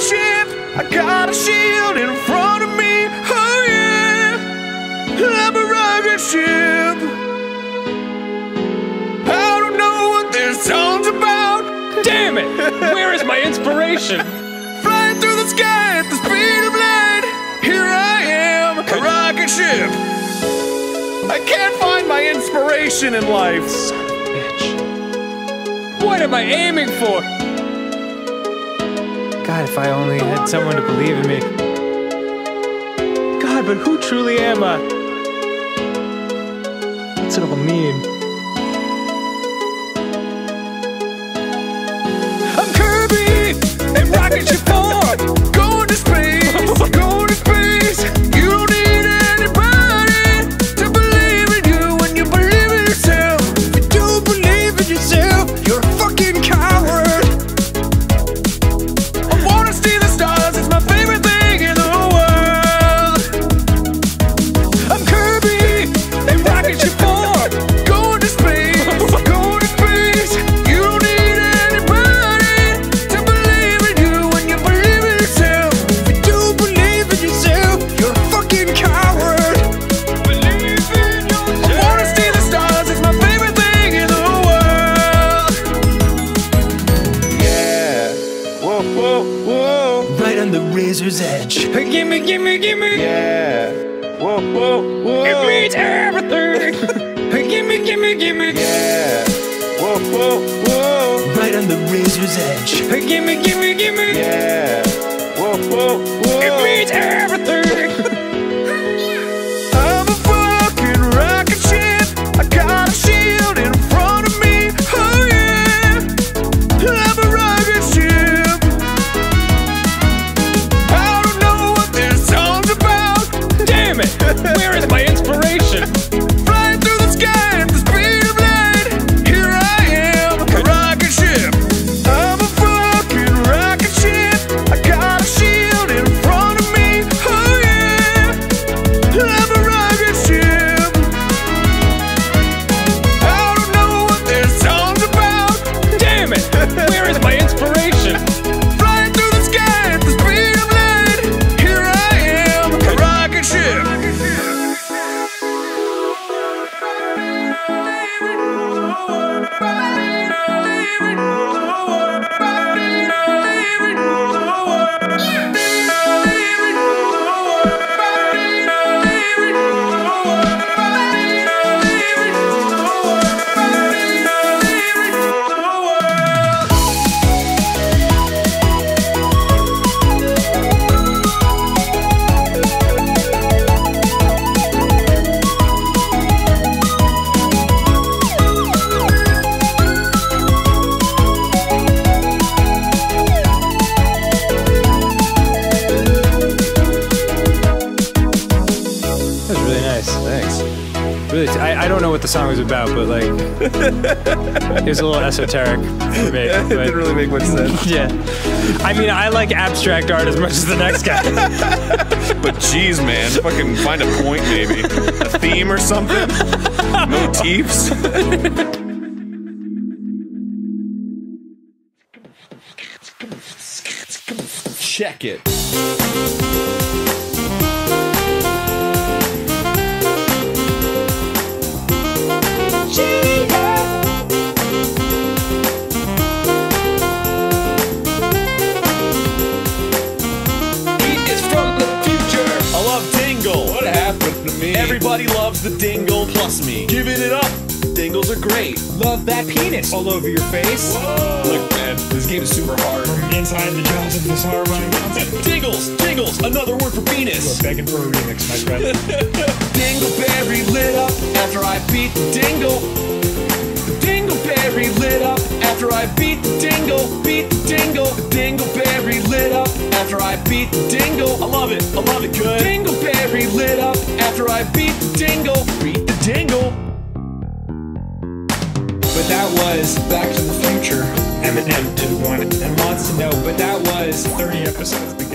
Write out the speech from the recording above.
ship. I got a shield in front of me. Oh yeah, I'm a rocket ship. I don't know what this song's about. Damn it! Where is my inspiration? Flying through the sky at the speed of light. Here I am, a rocket ship. I can't find my inspiration in life. Bitch. What am I aiming for? God, if I only had someone to believe in me. God, but who truly am I? What's it all mean? I'm Kirby in rocket ship Whoa, whoa, whoa. Right on the razor's edge. Gimme, gimme, gimme! Yeah. Whoa, whoa, whoa. It means everything! gimme, gimme, gimme! Yeah. Whoa, whoa, whoa. Right on the razor's edge. Gimme, gimme, gimme! Yeah. Whoa, whoa, whoa. It means everything! I, I don't know what the song was about, but like, it was a little esoteric for me. It but- didn't really make much sense. Yeah. I mean, I like abstract art as much as the next guy. But geez, man, fucking find a point maybe. A theme or something? Motifs? Check it. Dingle. What happened to me? Everybody loves the Dingle plus me. Giving it up. Dingles are great. Love that penis all over your face. Look, man, this game is super hard. From Inside the jaws of this hard running. Dingles, Dingles, another word for penis. We're Begging for a remix, my friend. Dingleberry lit up after I beat the Dingle. Dingleberry lit up after I beat the Dingle. Beat the Dingle. the Dingleberry lit up after I beat the Dingle. I love it. I love it good. Dingleberry lit up after I beat the Dingle. Beat the Dingle. But that was Back to the Future. Eminem did one and wants to know, but that was 30 episodes.